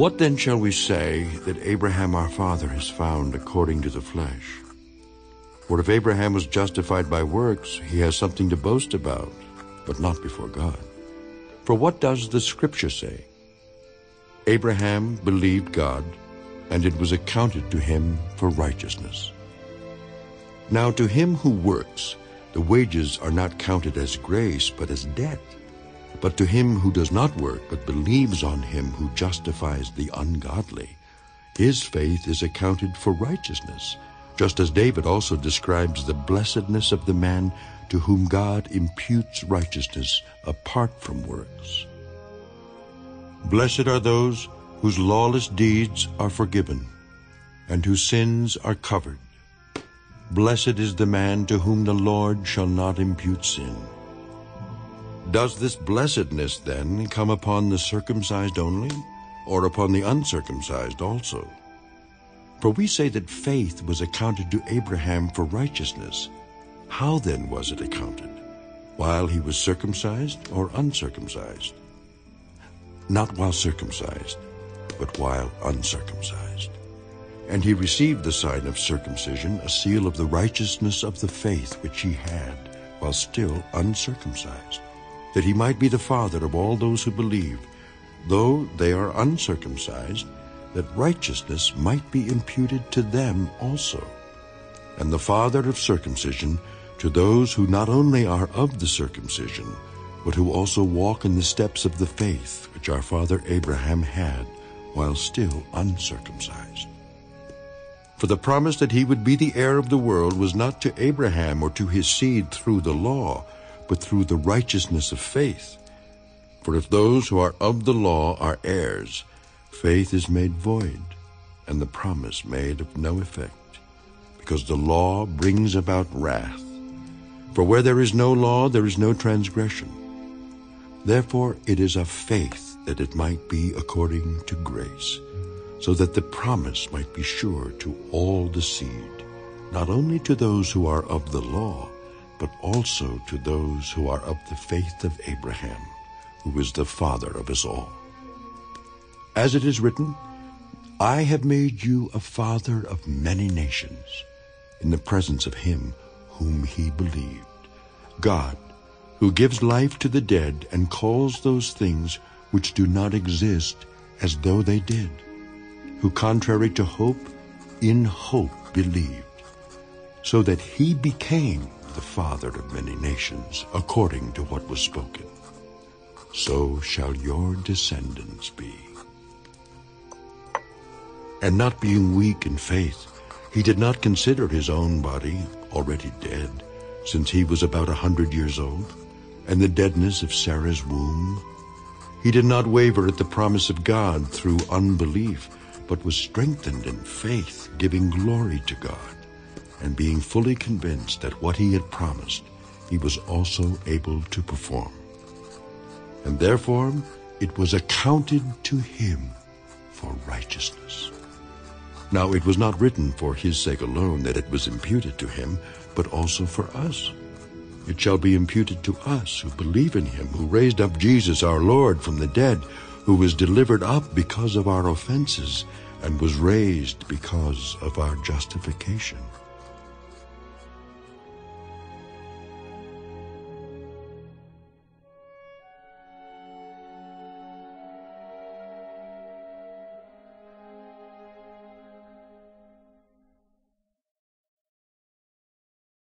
What then shall we say that Abraham our father has found according to the flesh? For if Abraham was justified by works, he has something to boast about, but not before God. For what does the Scripture say? Abraham believed God, and it was accounted to him for righteousness. Now to him who works, the wages are not counted as grace, but as debt. But to him who does not work, but believes on him who justifies the ungodly, his faith is accounted for righteousness, just as David also describes the blessedness of the man to whom God imputes righteousness apart from works. Blessed are those whose lawless deeds are forgiven, and whose sins are covered. Blessed is the man to whom the Lord shall not impute sin. Does this blessedness then come upon the circumcised only, or upon the uncircumcised also? For we say that faith was accounted to Abraham for righteousness. How then was it accounted? While he was circumcised or uncircumcised? Not while circumcised, but while uncircumcised. And he received the sign of circumcision, a seal of the righteousness of the faith which he had, while still uncircumcised that he might be the father of all those who believe, though they are uncircumcised, that righteousness might be imputed to them also, and the father of circumcision to those who not only are of the circumcision, but who also walk in the steps of the faith which our father Abraham had while still uncircumcised. For the promise that he would be the heir of the world was not to Abraham or to his seed through the law, but through the righteousness of faith. For if those who are of the law are heirs, faith is made void, and the promise made of no effect, because the law brings about wrath. For where there is no law, there is no transgression. Therefore it is of faith that it might be according to grace, so that the promise might be sure to all the seed, not only to those who are of the law, but also to those who are of the faith of Abraham, who is the father of us all. As it is written, I have made you a father of many nations, in the presence of him whom he believed, God, who gives life to the dead and calls those things which do not exist as though they did, who contrary to hope, in hope believed, so that he became the father of many nations, according to what was spoken. So shall your descendants be. And not being weak in faith, he did not consider his own body already dead, since he was about a hundred years old, and the deadness of Sarah's womb. He did not waver at the promise of God through unbelief, but was strengthened in faith, giving glory to God and being fully convinced that what he had promised he was also able to perform. And therefore it was accounted to him for righteousness. Now it was not written for his sake alone that it was imputed to him, but also for us. It shall be imputed to us who believe in him, who raised up Jesus our Lord from the dead, who was delivered up because of our offenses, and was raised because of our justification.